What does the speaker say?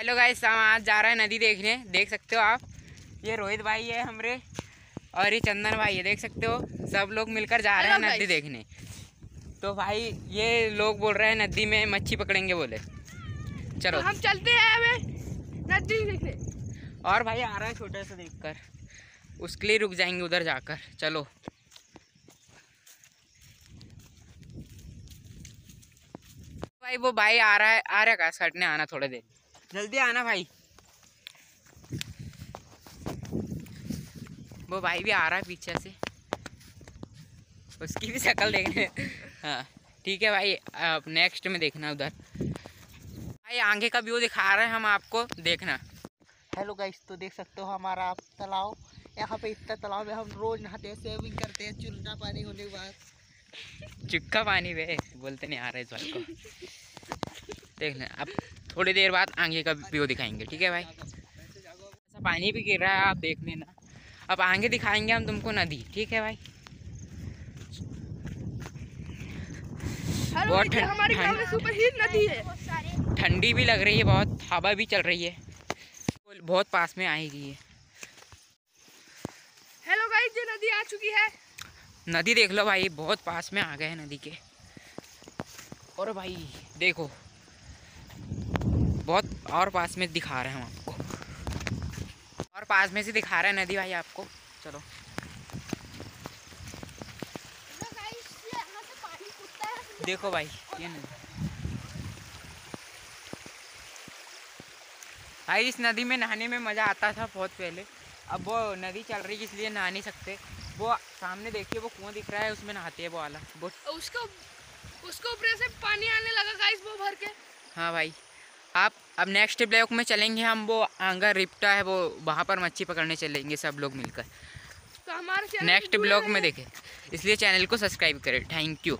Hello guys हम आज जा रहे हैं नदी देखने। देख सकते हो आप ये रोहित भाई है हमरे और ये चंदन भाई है देख सकते हो। सब लोग मिलकर जा रहे हैं नदी देखने। तो भाई ये लोग बोल रहे हैं नदी में मच्छी पकड़ेंगे बोले। चलो। तो हम चलते हैं नदी देखने। और भाई आ रहा है छोटा सा देखकर। उसके लिए रुक जाएँगे उधर जाकर। चलो। भाई वो भाई आ रहा है आ रहा है घास काटने आना थोड़े देर। जल्दी आना भाई। वो भाई भी आ रहा है पीछे से। उसकी भी शक्ल देखने हाँ। ठीक है भाई अब नेक्स्ट में देखना उधर। भाई आगे का व्यू दिखा रहे हैं हम आपको देखना। हेलो गाइस तो देख सकते हो हमारा आप तालाब यहाँ पे इतना तालाब में हम रोज नहाते हैं स्विमिंग करते हैं चुलना पानी होने के बाद। चुक्का पानी वे बोलते नहीं आ रहा इस बात को। देख लें अब थोड़ी देर बाद आगे का व्यू दिखाएँगे ठीक है भाई? ऐसा पानी भी गिर रहा है आप देख लेना। अब आगे दिखाएँगे हम तुमको नदी ठीक है भाई? बहुत ठंड- है। ठंडी भी लग रही है बहुत हवा भी चल रही है। बहुत पास में आएगी ये। हेलो गाइस ये नदी आ चुकी है। नदी देख लो भाई बहुत पास में आ गए हैं नदी के। और भाई देखो बहुत और पास में दिखा रहे हैं हम आपको। और पास में से दिखा रहे हैं नदी भाई आपको। चलो। देखो भाई ये नदी। भाई इस नदी में नहाने में मज़ा आता था बहुत पहले। अब वो नदी चल रही है इसलिए नहा नहीं सकते। वो सामने देखिए वो कुआँ दिख रहा है उसमें नहाते हैं वो वाला। वो उसको उसको ऊपर से पानी आने लगा गाइस वो भर के। हाँ भाई। आप अब नेक्स्ट ब्लॉक में चलेंगे हम वो आंगा रिप्टा है वो वहाँ पर मच्छी पकड़ने चलेंगे सब लोग मिलकर। तो हमारे नेक्स्ट ब्लॉक ब्लॉग में देखें। इसलिए चैनल को सब्सक्राइब करें। Thank you